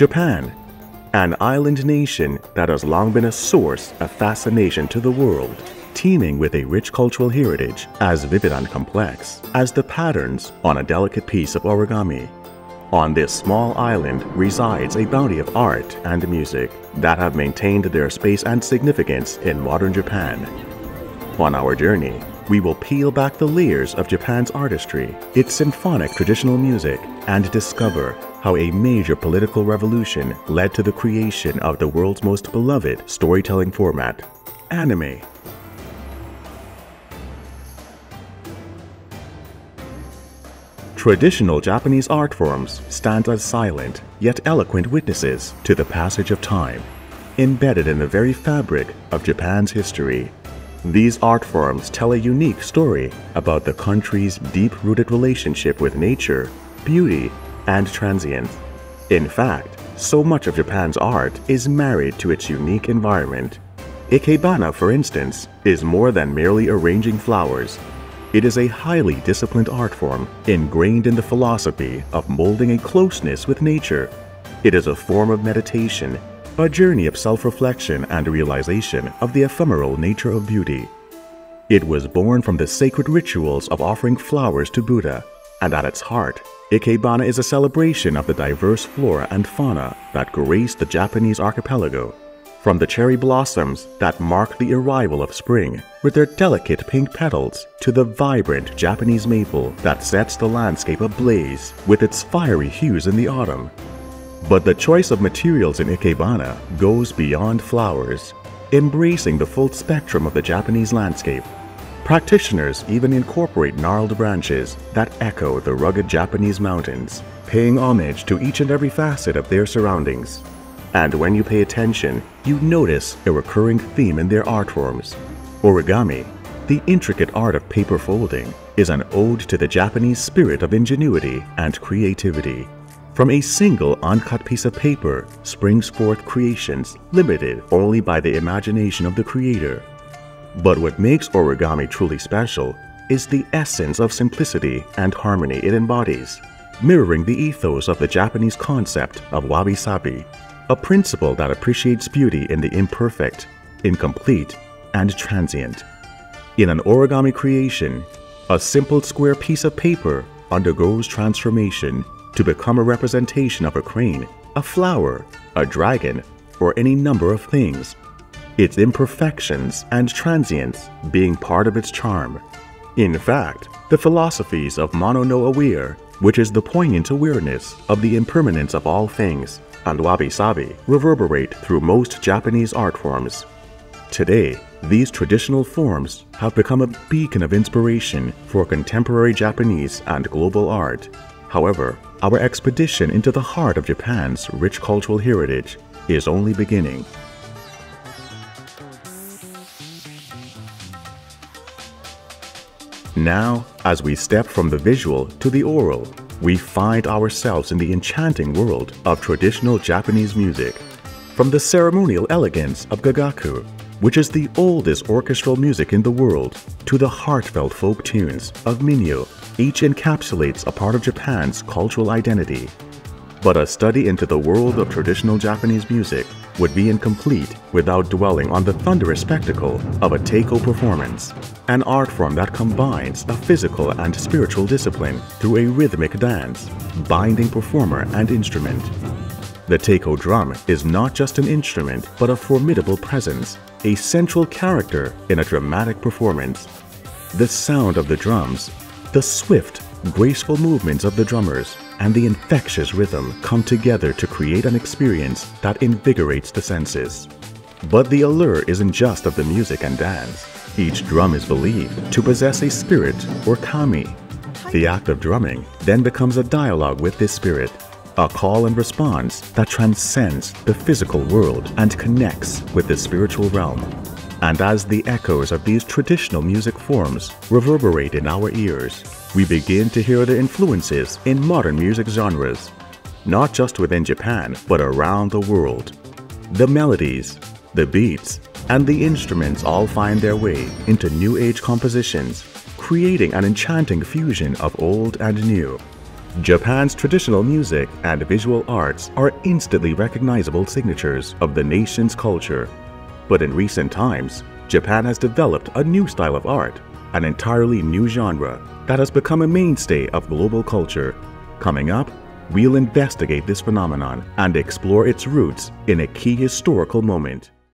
Japan, an island nation that has long been a source of fascination to the world, teeming with a rich cultural heritage as vivid and complex as the patterns on a delicate piece of origami. On this small island resides a bounty of art and music that have maintained their space and significance in modern Japan. On our journey, we will peel back the layers of Japan's artistry, its symphonic traditional music, and discover how a major political revolution led to the creation of the world's most beloved storytelling format, anime. Traditional Japanese art forms stand as silent yet eloquent witnesses to the passage of time, embedded in the very fabric of Japan's history. These art forms tell a unique story about the country's deep rooted relationship with nature, beauty, and transient. In fact, so much of Japan's art is married to its unique environment. Ikebana, for instance, is more than merely arranging flowers it is a highly disciplined art form ingrained in the philosophy of molding a closeness with nature. It is a form of meditation, a journey of self reflection and realization of the ephemeral nature of beauty. It was born from the sacred rituals of offering flowers to Buddha, and at its heart, Ikebana is a celebration of the diverse flora and fauna that grace the Japanese archipelago from the cherry blossoms that mark the arrival of spring, with their delicate pink petals, to the vibrant Japanese maple that sets the landscape ablaze with its fiery hues in the autumn. But the choice of materials in Ikebana goes beyond flowers, embracing the full spectrum of the Japanese landscape. Practitioners even incorporate gnarled branches that echo the rugged Japanese mountains, paying homage to each and every facet of their surroundings. And when you pay attention, you notice a recurring theme in their art forms. Origami, the intricate art of paper folding, is an ode to the Japanese spirit of ingenuity and creativity. From a single uncut piece of paper springs forth creations limited only by the imagination of the creator. But what makes origami truly special is the essence of simplicity and harmony it embodies, mirroring the ethos of the Japanese concept of wabi-sabi a principle that appreciates beauty in the imperfect, incomplete, and transient. In an origami creation, a simple square piece of paper undergoes transformation to become a representation of a crane, a flower, a dragon, or any number of things, its imperfections and transience being part of its charm. In fact, the philosophies of Mono no Aware, which is the poignant awareness of the impermanence of all things, and wabi-sabi reverberate through most Japanese art forms. Today, these traditional forms have become a beacon of inspiration for contemporary Japanese and global art. However, our expedition into the heart of Japan's rich cultural heritage is only beginning. Now, as we step from the visual to the aural, we find ourselves in the enchanting world of traditional Japanese music. From the ceremonial elegance of gagaku, which is the oldest orchestral music in the world, to the heartfelt folk tunes of minyo, each encapsulates a part of Japan's cultural identity. But a study into the world of traditional Japanese music would be incomplete without dwelling on the thunderous spectacle of a taiko performance, an art form that combines a physical and spiritual discipline through a rhythmic dance, binding performer and instrument. The taiko drum is not just an instrument but a formidable presence, a central character in a dramatic performance. The sound of the drums, the swift, graceful movements of the drummers, and the infectious rhythm come together to create an experience that invigorates the senses. But the allure isn't just of the music and dance. Each drum is believed to possess a spirit or kami. The act of drumming then becomes a dialogue with this spirit, a call and response that transcends the physical world and connects with the spiritual realm. And as the echoes of these traditional music forms reverberate in our ears, we begin to hear the influences in modern music genres, not just within Japan, but around the world. The melodies, the beats, and the instruments all find their way into new age compositions, creating an enchanting fusion of old and new. Japan's traditional music and visual arts are instantly recognizable signatures of the nation's culture. But in recent times, Japan has developed a new style of art, an entirely new genre that has become a mainstay of global culture. Coming up, we'll investigate this phenomenon and explore its roots in a key historical moment.